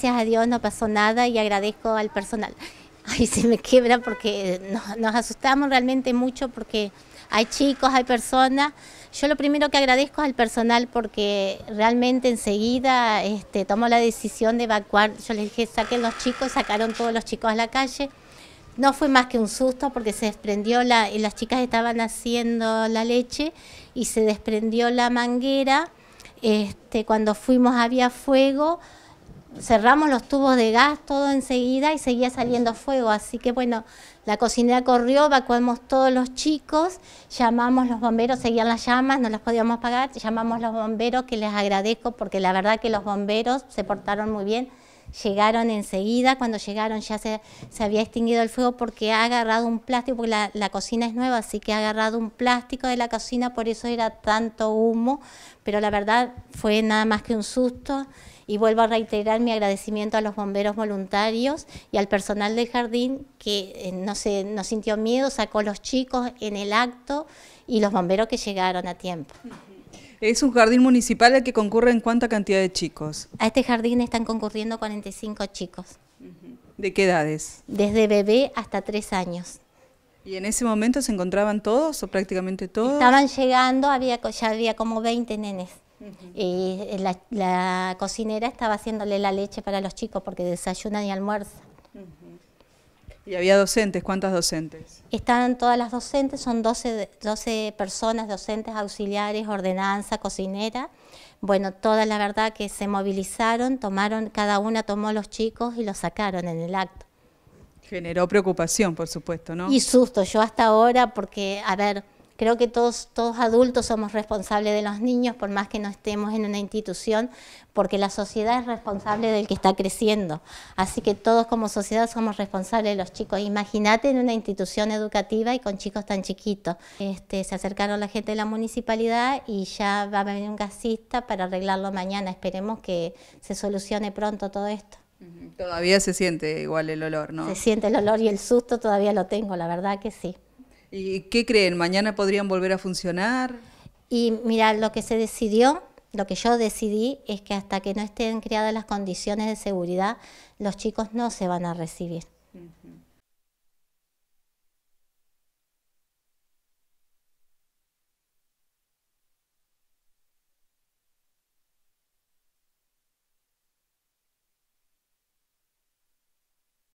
Gracias a Dios no pasó nada y agradezco al personal. Ay, se me quiebra porque nos, asustamos realmente mucho porque hay chicos, hay personas. Yo lo primero que agradezco es al personal porque realmente enseguida este, tomó la decisión de evacuar. Yo les dije, saquen los chicos, sacaron todos los chicos a la calle. No fue más que un susto porque se desprendió la, y las chicas estaban haciendo la leche y se desprendió la manguera. Este, cuando fuimos había fuego cerramos los tubos de gas todo enseguida y seguía saliendo fuego. Así que bueno, la cocinera corrió, evacuamos todos los chicos, llamamos los bomberos, seguían las llamas, no las podíamos pagar, llamamos los bomberos que les agradezco porque la verdad que los bomberos se portaron muy bien. Llegaron enseguida, cuando llegaron ya se, se había extinguido el fuego porque ha agarrado un plástico, porque la, cocina es nueva, así que ha agarrado un plástico de la cocina, por eso era tanto humo, pero la verdad fue nada más que un susto y vuelvo a reiterar mi agradecimiento a los bomberos voluntarios y al personal del jardín que eh, no, se, no sintió miedo, sacó los chicos en el acto y los bomberos que llegaron a tiempo. Es un jardín municipal al que concurren cuánta cantidad de chicos. A este jardín están concurriendo 45 chicos. ¿De qué edades? Desde bebé hasta tres años. ¿Y en ese momento se encontraban todos o prácticamente todos? Estaban llegando, había, ya había como 20 nenes. Y la, la, cocinera estaba haciéndole la leche para los chicos porque desayunan y almuerzan. ¿Y había docentes? ¿Cuántas docentes? Estaban todas las docentes, son 12, 12 personas, docentes, auxiliares, ordenanza, cocinera. Bueno, todas la verdad que se movilizaron, tomaron, cada una tomó los chicos y los sacaron en el acto. Generó preocupación, por supuesto, ¿no? Y susto, yo hasta ahora, porque, a ver, Creo que todos, todos adultos somos responsables de los niños, por más que no estemos en una institución, porque la sociedad es responsable del que está creciendo. Así que todos como sociedad somos responsables de los chicos. Imagínate en una institución educativa y con chicos tan chiquitos. Este, se acercaron la gente de la municipalidad y ya va a venir un gasista para arreglarlo mañana. Esperemos que se solucione pronto todo esto. Todavía se siente igual el olor, ¿no? Se siente el olor y el susto todavía lo tengo, la verdad que sí. ¿Y qué creen? ¿Mañana podrían volver a funcionar? Y mira, lo que se decidió, lo que yo decidí es que hasta que no estén creadas las condiciones de seguridad, los chicos no se van a recibir.